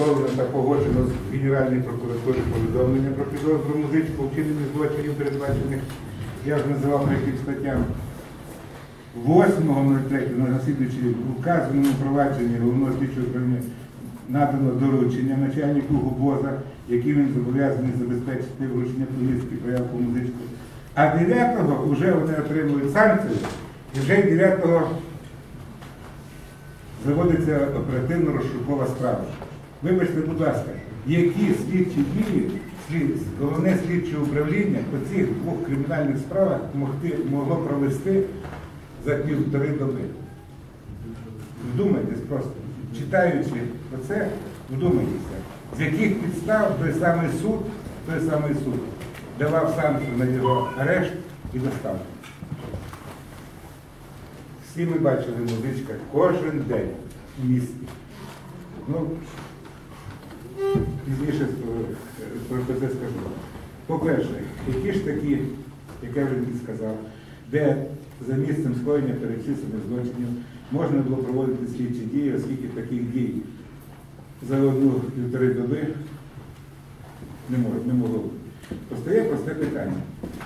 підготовлено та погоджено з Генеральної прокуратури повідомлення про підозру музичку вчинення злочинів, передбачених, я вже називав яким статтям. 8.03 на наслідуючи в вказаному провадженні головного слідчого управління надано доручення начальнику ГУБОЗа, яким він зобов'язаний забезпечити вручення повістки прояв по музичку. А 9-го вже вони отримують санкцію, і вже 9-го заводиться оперативно розшукова справа. Вибачте, будь ласка, які слідчі дії головне слідче управління по цих двох кримінальних справах могло провести за півтори доби? Вдумайтесь просто, читаючи оце, вдумайтеся, з яких підстав той самий суд, той самий суд давав санкцію на його арешт і доставку. Всі ми бачили музичка кожен день в місті. Ну, пізніше е, про це скажу. По-перше, які ж такі, як я вже сказав, де за місцем скоєння перечислених злочинів можна було проводити слідчі дії, оскільки таких дій за одну півтори доби не могло. Не могло. бути. Постає просте питання.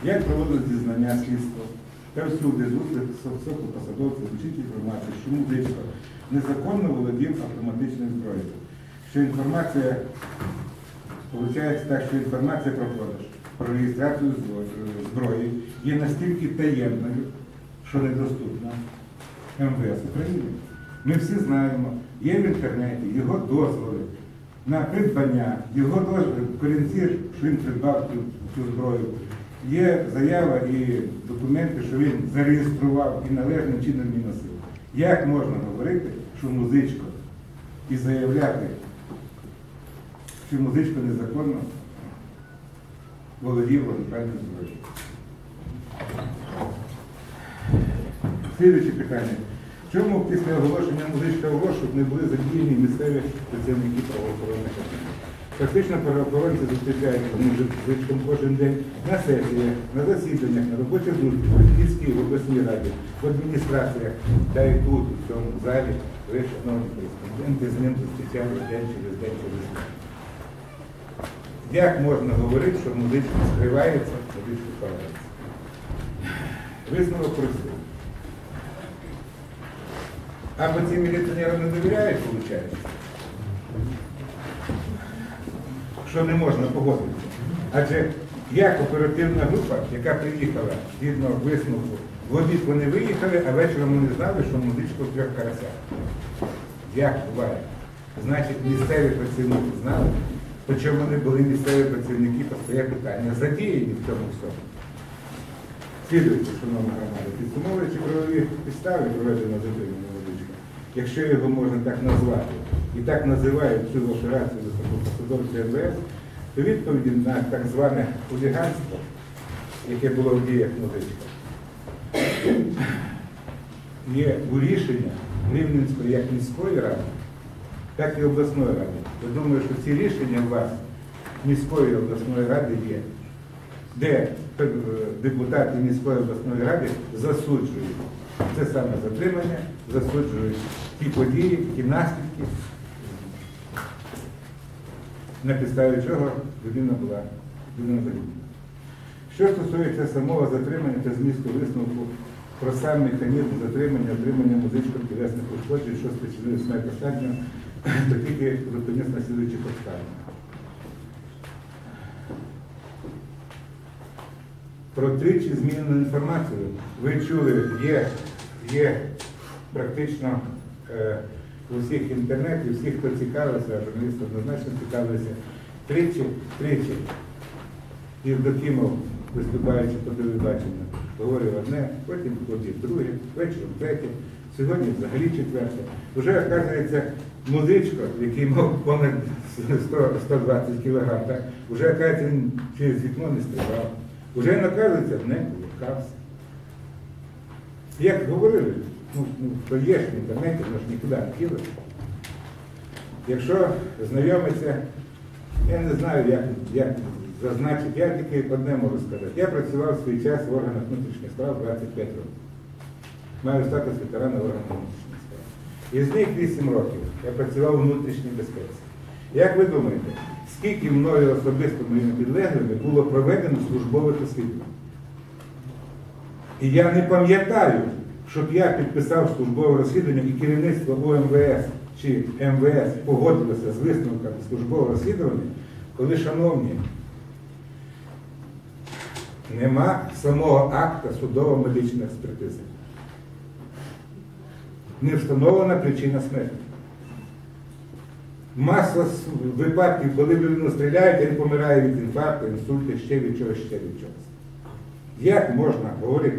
Як проводилось дізнання слідства? Та всюди зустріч високопосадовців вчить інформацію, що музичка незаконно володів автоматичною зброєю. Що інформація, виходить так, що інформація про продаж, про реєстрацію зброї є настільки таємною, що недоступна МВС України. Ми всі знаємо, є в інтернеті його дозволи на придбання, його дозволи, в корінці, що він придбав цю, зброю. Є заява і документи, що він зареєстрував і належним чином її носив. Як можна говорити, що музичко і заявляти, що музичко незаконно володів вогнепальною зброєю? Слідуюче питання. Чому після оголошення музичка в розшук не були задіяні місцеві працівники правоохоронних органів? Фактично правоохоронці зустрічаються музичком кожен день на сесіях, на засіданнях, на робочих зустрічах, в міській, в обласній раді, в адміністраціях, та і тут, у цьому залі, ви, шановні з ним зустрічалися день через день через день. Як можна говорити, що музичка скривається, музичка ховається? Висновок простий. Або ці міліціонери не довіряють, виходить, що не можна погодитися. Адже як оперативна група, яка приїхала згідно висновку, в обід вони виїхали, а вечором вони знали, що музичка в трьох карасях. Як буває? Значить, місцеві працівники знали, причому вони були місцеві працівники, постає питання, задіяні в цьому всьому. Слідуючи, шановна громада, підсумовуючи правові підстави проведеного затримання водичка, якщо його можна так назвати, і так називають цю операцію високопосадовці МВС, то відповіді на так зване хуліганство, яке було в діях музичка, є у рішення Рівненської як міської ради, так і обласної ради. Я думаю, що ці рішення у вас міської обласної ради є де е, депутати міської обласної ради засуджують це саме затримання, засуджують ті події, ті наслідки, на підставі чого людина була людина. Що стосується самого затримання та змісту висновку про сам механізм затримання, отримання музичних тілесних ушкоджень, що спричинили смерть останнього, то тільки зупинюсь на слідуючих обставинах. про тричі змінену інформацію. Ви чули, є, є практично е, у всіх інтернеті, всіх, хто цікавився, журналісти однозначно цікавилися, тричі, тричі. Євдокімов, виступаючи по телебаченню, говорив одне, потім ходив друге, вечором третє, сьогодні взагалі четверте. Вже, оказується, музичко, який мав понад 100, 120 кг, так, вже, оказується, він через вікно не стрибав. Уже наказується, не повертався. Як говорили, ну, ну, хто є ж в інтернеті, воно ж нікуди не кинути. Якщо знайомиться, я не знаю, як, як зазначити, я тільки одне можу сказати. Я працював свій час в органах внутрішніх справ 25 років. Маю статус ветерана органів внутрішніх справ. Із них 8 років я працював у внутрішній безпеці. Як ви думаєте, скільки мною особисто моїми підлеглими було проведено службових розслідувань? І я не пам'ятаю, щоб я підписав службове розслідування і керівництво ОМВС чи МВС погодилося з висновками службового розслідування, коли, шановні, нема самого акта судово-медичної експертизи. Не встановлена причина смерті. Маса випадків, коли людину стріляють, він помирає від інфаркту, інсульту, ще від чогось, ще від чогось. Як можна говорити?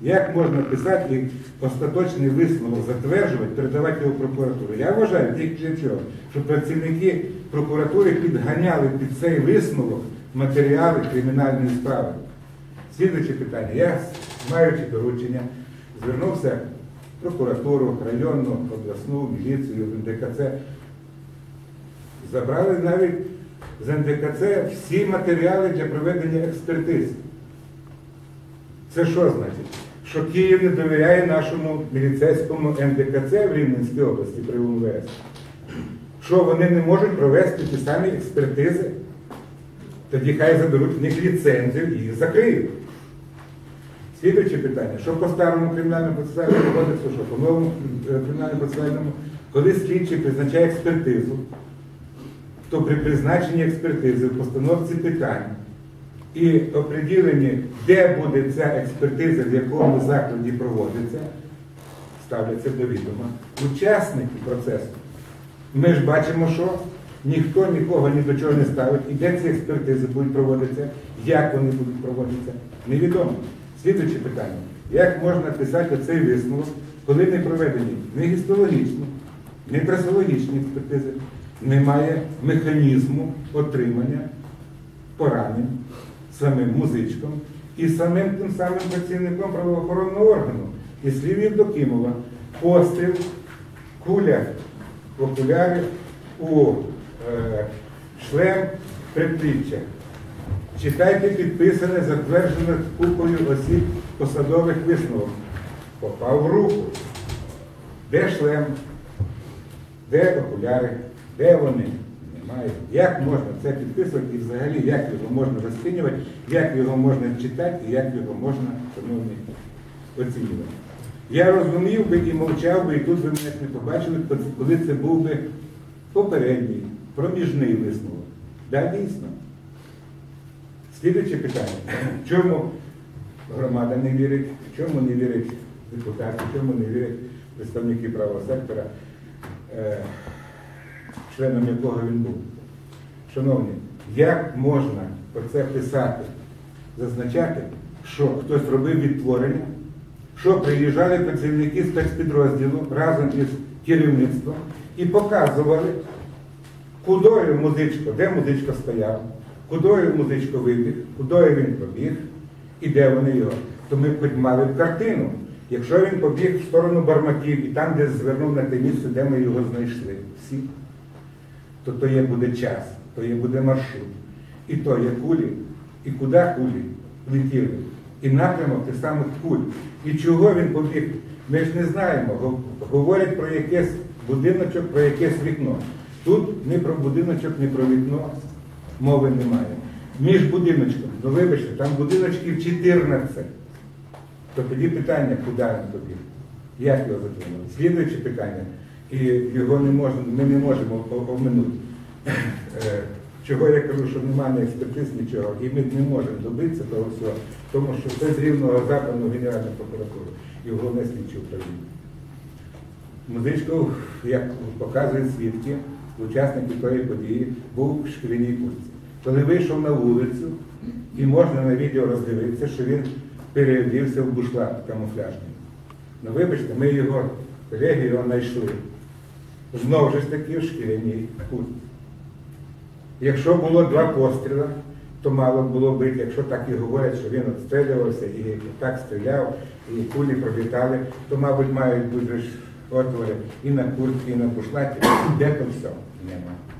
Як можна писати і остаточний висновок затверджувати, передавати його прокуратуру? Я вважаю тільки чого, щоб працівники прокуратури підганяли під цей висновок матеріали кримінальної справи. Слідуюче питання. Я, маючи доручення, звернувся в прокуратуру, районну, обласну, міліцію, в НДКЦ. Забрали навіть з НДКЦ всі матеріали для проведення експертиз. Це що значить? Що Київ не довіряє нашому міліцейському НДКЦ в Рівненській області при УМВС? Що вони не можуть провести ті самі експертизи? Тоді хай заберуть в них ліцензію і закриють. Слідуюче питання, що по старому кримінальному процесуальному кодексу, що по новому е, кримінальному процесуальному, коли слідчий призначає експертизу, то при призначенні експертизи в постановці питань і оприділенні, де буде ця експертиза, в якому закладі проводиться, ставляться до відома учасники процесу. Ми ж бачимо, що ніхто нікого ні до чого не ставить, і де ці експертизи будуть проводитися, як вони будуть проводитися, невідомо. Слідуюче питання. Як можна писати цей висновок, коли не проведені ні гістологічні, ні трасологічні експертизи, немає механізму отримання поранень самим музичком і самим тим самим працівником правоохоронного органу. І слів Євдокімова, постріл, куля в окулярі у е, шлем предпліччя. Читайте підписане, затверджене купою осіб посадових висновок. Попав в руку. Де шлем? Де окуляри? Де вони? Немає. Як можна це підписувати і взагалі як його можна розцінювати, як його можна читати і як його можна, шановні, оцінювати. Я розумів би і мовчав би, і тут ви мене не побачили, коли це був би попередній, проміжний висновок. Да, дійсно. Слідуюче питання. Чому громада не вірить, чому не вірять депутати, чому не вірять представники правого сектора, е, членом якого він був. Шановні, як можна оце писати, зазначати, що хтось робив відтворення, що приїжджали працівники спецпідрозділу разом із керівництвом і показували, кудою музичко, де музичко стояв, кудою музичко вибіг, кудою він побіг і де вони його. То ми б хоч мали б картину. Якщо він побіг в сторону бармаків і там, де звернув на те місце, де ми його знайшли, всі, то то є буде час, то є буде маршрут. І то є кулі, і куди кулі летіли, і напрямок тих самих куль. І чого він побіг, ми ж не знаємо. Говорять про якесь будиночок, про якесь вікно. Тут ні про будиночок, ні про вікно мови немає. Між будиночком, ну вибачте, там будиночків 14. То тоді питання, куди він побіг, як його затримали. Слідуюче питання, і його не можна, ми не можемо о- оминути. Е, Чого я кажу, що немає експертиз, нічого, і ми не можемо добитися того всього, тому що це з рівного западу Генеральної прокуратури і головне слідче управління. Музичко, як показують свідки, учасники тої події, був в шкіряній куртці. Коли вийшов на вулицю, і можна на відео роздивитися, що він переодівся в бушлат камуфляжний. Ну вибачте, ми його, колеги його знайшли. Знову ж таки в шкіряній куртці. Якщо було два постріли, то мало було бити, якщо так і говорять, що він відстрілювався і так стріляв, і кулі пролітали, то, мабуть, мають бути отвори і на куртці, і на бушлаті. Де то все? Нема.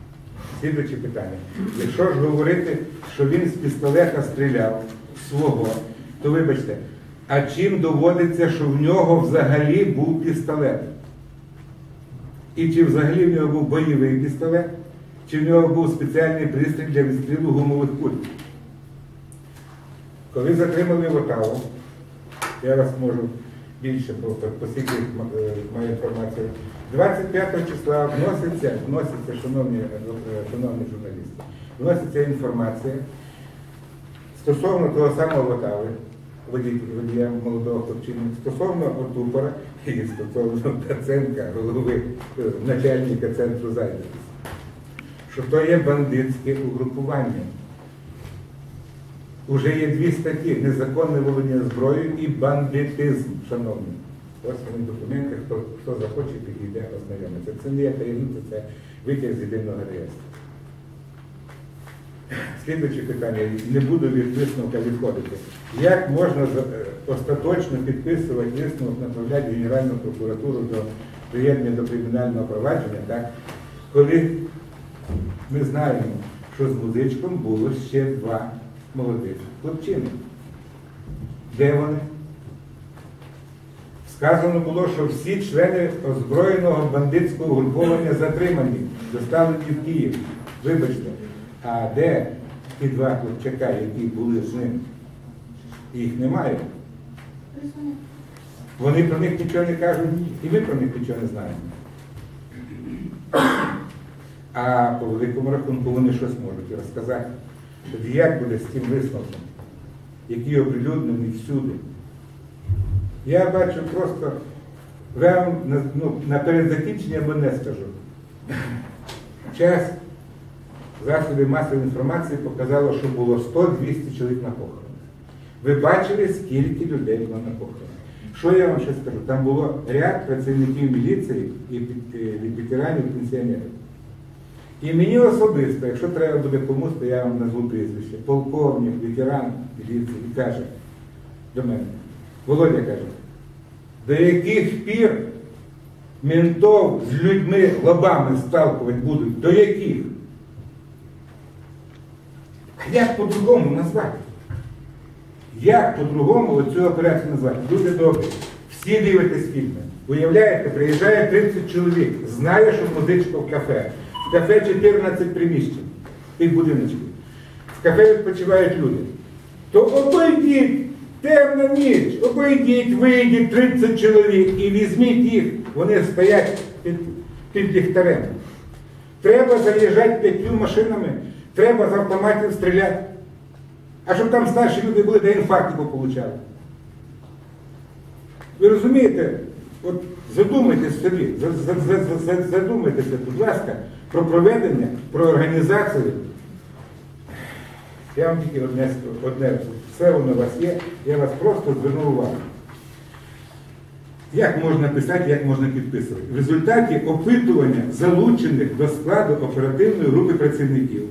Слідуюче питання. Якщо ж говорити, що він з пістолета стріляв свого, то вибачте, а чим доводиться, що в нього взагалі був пістолет? І чи взагалі в нього був бойовий пістолет, чи в нього був спеціальний пристрій для відстрілу гумових куль. Коли затримали Вотаву, я вас можу більше по- по- посіки е, маю інформацію. 25 числа вноситься, вноситься, шановні, е, шановні журналісти, вноситься інформація стосовно того самого Вотави, водія, молодого хлопчини, стосовно Отупора і стосовно Таценка, голови е, начальника центру зайнятості, що то є бандитське угрупування. Уже є дві статті незаконне володіння зброєю і бандитизм, шановні. Ось вони документи, хто, хто захоче, підійде ознайомитися. Це не є таємниця, це витяг з єдиного реєстру. Слідуюче питання, не буду від висновка відходити. Як можна е, остаточно підписувати висновок, направляти Генеральну прокуратуру до приєднання до кримінального провадження, так, коли ми знаємо, що з музичком було ще два молодих хлопчини. Де вони? Сказано було, що всі члени озброєного бандитського груповання затримані, доставлені в Київ. Вибачте, а де ті два хлопчака, які були з ним? Їх немає. Вони про них нічого не кажуть, і ми про них нічого не знаємо. А по великому рахунку вони щось можуть розказати. Тоді як буде з тим висновком, який оприлюднений всюди? Я бачу просто, вам ну, наперед закінченням мене скажу. Час засобів масової інформації показало, що було 100-200 чоловік на похоронах. Ви бачили, скільки людей було на похоронах. Що я вам ще скажу? Там було ряд працівників міліції і е, ветеранів, пенсіонерів. І мені особисто, якщо треба буде комусь, то я вам назву прізвище. Полковник, ветеран міліції каже до мене, Володя каже, до яких пір ментов з людьми лобами сталкувати будуть? До яких? А як по-другому назвати? Як по-другому оцю операцію назвати? Люди добрі. Всі дивитесь фільми. Уявляєте, приїжджає 30 чоловік, знає, що музичка в кафе. В кафе 14 приміщень, тих будиночків. В кафе відпочивають люди. То обійдіть, темна ніч, обійдіть, вийдіть 30 чоловік і візьміть їх. Вони стоять під, під ліхтарем. Треба заїжджати п'ятью машинами, треба з автоматів стріляти. А щоб там старші люди були, де інфаркти пополучали. Ви розумієте, от задумайтесь собі, за- за- за- за- за- задумайтеся, будь ласка, про проведення, про організацію. Я вам тільки одне, одне, все воно у вас є, я вас просто звернув увагу. Як можна писати, як можна підписувати? В результаті опитування залучених до складу оперативної групи працівників,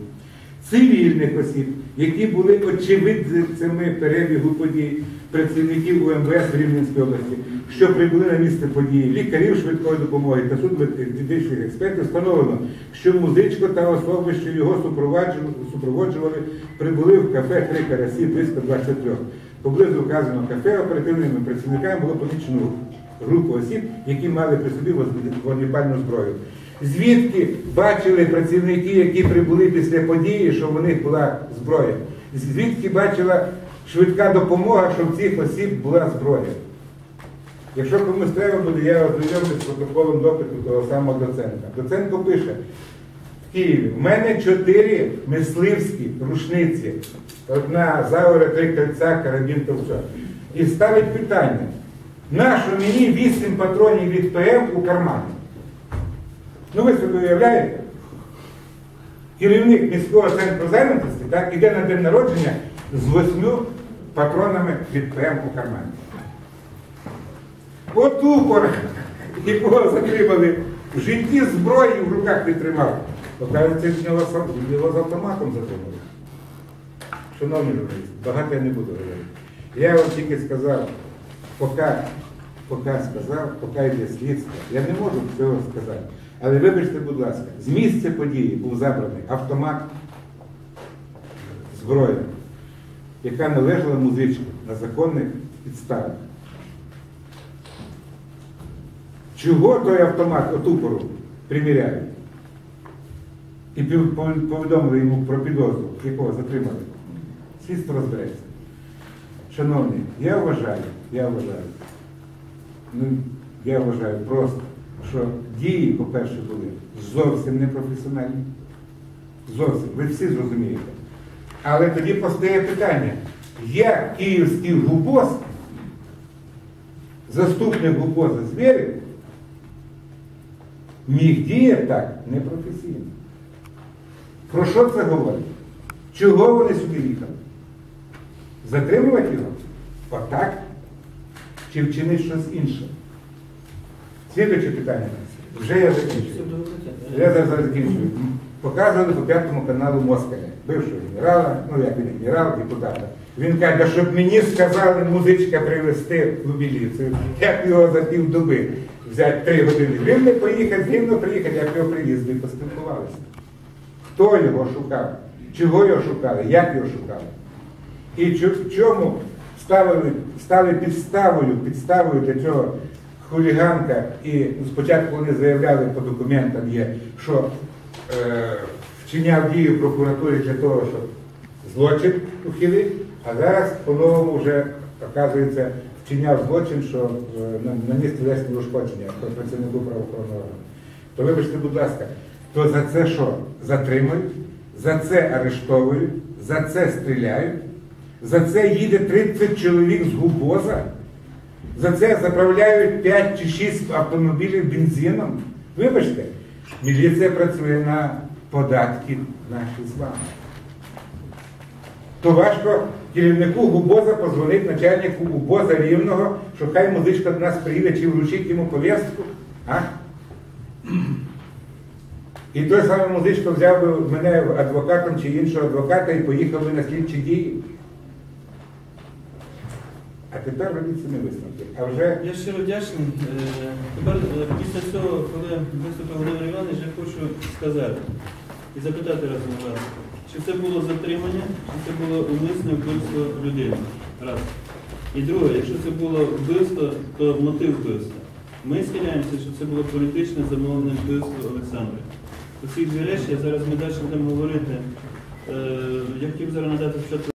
цивільних осіб, які були очевидцями перебігу подій, працівників УМВС Рівненській області, що прибули на місце події, лікарів швидкої допомоги та суд експертів, встановлено, що музичко та особи, що його супроводжували, прибули в кафе «Три карасі» близько 23. Поблизу вказаного кафе оперативними працівниками було помічено групу осіб, які мали при собі вогнепальну зброю. Звідки бачили працівники, які прибули після події, що в них була зброя? Звідки бачила швидка допомога, що в цих осіб була зброя? Якщо комусь треба буде, я ознайомлюсь з протоколом допиту того самого доцента. Доценко пише, в Києві в мене чотири мисливські рушниці. Одна Заура, три кольця, карабін товча. І ставить питання, нащо мені вісім патронів від ПМ у кармані? Ну ви собі уявляєте? Керівник міського центру зайнятості так, іде на день народження з восьми патронами від ПМ у кармані. От упор, якого затримали, в житті зброї в руках не тримав. Оказується, його, з- автоматом затримали. Шановні журналісти, багато я не буду говорити. Я вам тільки сказав, поки, поки сказав, поки йде слідство, я не можу цього сказати. Але вибачте, будь ласка, з місця події був забраний автомат, зброя, яка належала музичку на законних підставах. Чого той автомат отупору приміряють? і повідомили йому про підозру, якого затримали, слідство розбереться. Шановні, я вважаю, я вважаю, ну, я вважаю просто, що дії, по-перше, були зовсім непрофесіональні. Зовсім, ви всі зрозумієте. Але тоді постає питання, як київський губоз, заступник губоза звірів, міг діяти так непрофесійно. Про що це говорить? Чого вони сюди їхали? Затримувати його? Отак? Чи вчинити щось інше? Слідуюче питання. Вже я закінчую. Я зараз закінчую. Показували по п'ятому каналу Москаля, бившого генерала, ну як він генерал, депутата. Він каже, щоб мені сказали музичка привезти в міліцію, як його за пів доби взяти три години. Він не поїхав, рівно приїхав, як його привіз, ми поспілкувалися. Хто його шукав? Чого його шукали? Як його шукали? І чому ставили, стали підставою, підставою для цього хуліганка, і спочатку вони заявляли по документам є, що е, вчиняв дії в прокуратурі для того, щоб злочин ухилити, а зараз по-новому вже, оказується, вчиняв злочин, що е, на- наніс тілесні ушкодження працівнику правоохоронного органу. То вибачте, будь ласка, то за це що? Затримують, за це арештовують, за це стріляють, за це їде 30 чоловік з губоза, за це заправляють 5 чи 6 автомобілів бензином. Вибачте, міліція працює на податки наші з вами. То важко керівнику губоза позвонить начальнику губоза рівного, що хай музичка до нас приїде чи вручить йому повістку. А? І той самий музичко взяв би мене адвокатом чи іншого адвоката і поїхав би на слідчі дії. А тепер робіть самі висновки. А вже Я щиро вдячний. Е, Тепер е, після цього, коли виступив Володимир Іванович, я хочу сказати і запитати разом вас, чи це було затримання, чи це було умисне вбивство людини. Раз. І друге, якщо це було вбивство, то мотив вбивства. Ми схиляємося, що це було політичне замовлене вбивство Олександра. Усі дві речі, зараз ми далі будемо говорити. Е, Я хотів зараз надати спочатку.